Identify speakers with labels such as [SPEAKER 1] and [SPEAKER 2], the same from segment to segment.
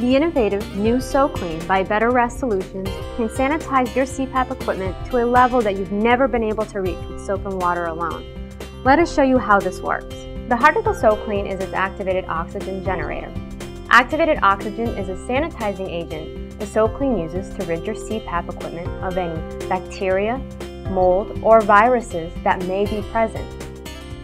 [SPEAKER 1] The innovative new SoClean by Better Rest Solutions can sanitize your CPAP equipment to a level that you've never been able to reach with soap and water alone. Let us show you how this works. The heart of the SoClean is its activated oxygen generator. Activated oxygen is a sanitizing agent the SoClean uses to rid your CPAP equipment of any bacteria, mold, or viruses that may be present.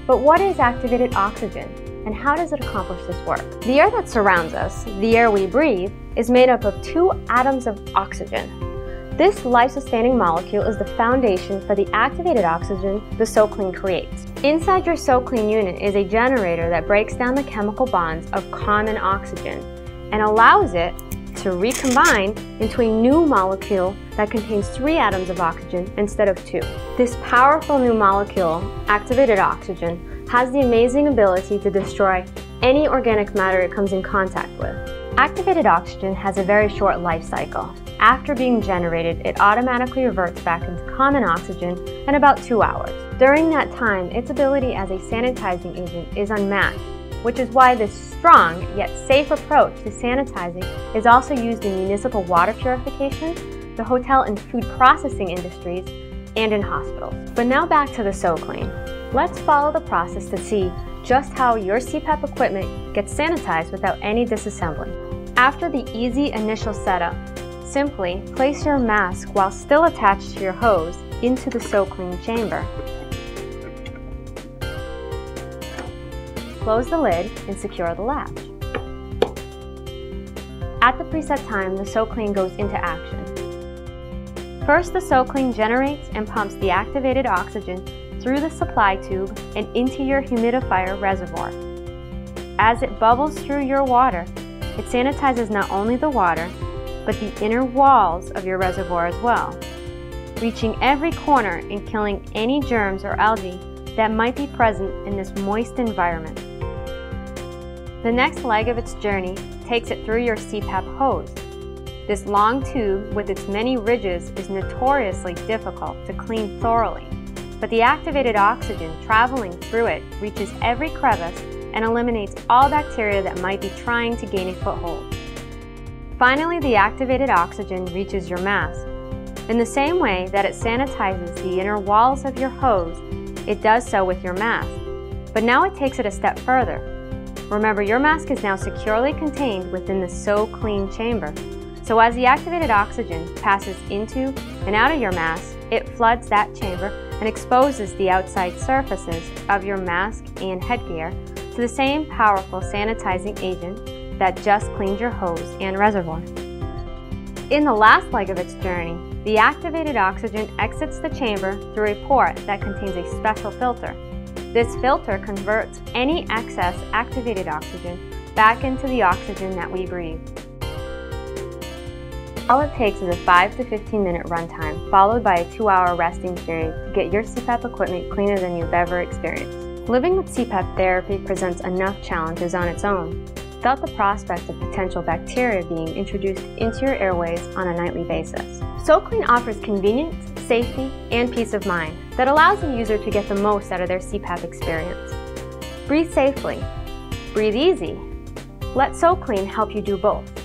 [SPEAKER 1] But what is activated oxygen? And how does it accomplish this work? The air that surrounds us, the air we breathe, is made up of two atoms of oxygen. This life-sustaining molecule is the foundation for the activated oxygen the SoClean creates. Inside your SoClean unit is a generator that breaks down the chemical bonds of common oxygen and allows it to recombine into a new molecule that contains three atoms of oxygen instead of two. This powerful new molecule, activated oxygen, has the amazing ability to destroy any organic matter it comes in contact with. Activated oxygen has a very short life cycle. After being generated, it automatically reverts back into common oxygen in about two hours. During that time, its ability as a sanitizing agent is unmatched, which is why this strong yet safe approach to sanitizing is also used in municipal water purification, the hotel and food processing industries, and in hospitals. But now back to the SoClean. Let's follow the process to see just how your CPAP equipment gets sanitized without any disassembly. After the easy initial setup, simply place your mask while still attached to your hose into the SoClean chamber. Close the lid and secure the latch. At the preset time, the SoClean goes into action. First, the SoClean generates and pumps the activated oxygen through the supply tube and into your humidifier reservoir. As it bubbles through your water, it sanitizes not only the water, but the inner walls of your reservoir as well, reaching every corner and killing any germs or algae that might be present in this moist environment. The next leg of its journey takes it through your CPAP hose. This long tube with its many ridges is notoriously difficult to clean thoroughly but the activated oxygen traveling through it reaches every crevice and eliminates all bacteria that might be trying to gain a foothold. Finally, the activated oxygen reaches your mask. In the same way that it sanitizes the inner walls of your hose, it does so with your mask. But now it takes it a step further. Remember, your mask is now securely contained within the SoClean chamber. So as the activated oxygen passes into and out of your mask, it floods that chamber and exposes the outside surfaces of your mask and headgear to the same powerful sanitizing agent that just cleaned your hose and reservoir. In the last leg of its journey, the activated oxygen exits the chamber through a port that contains a special filter. This filter converts any excess activated oxygen back into the oxygen that we breathe. All it takes is a 5 to 15 minute runtime, followed by a 2 hour resting period to get your CPAP equipment cleaner than you've ever experienced. Living with CPAP therapy presents enough challenges on its own, without the prospect of potential bacteria being introduced into your airways on a nightly basis. SoClean offers convenience, safety, and peace of mind that allows the user to get the most out of their CPAP experience. Breathe safely. Breathe easy. Let SoClean help you do both.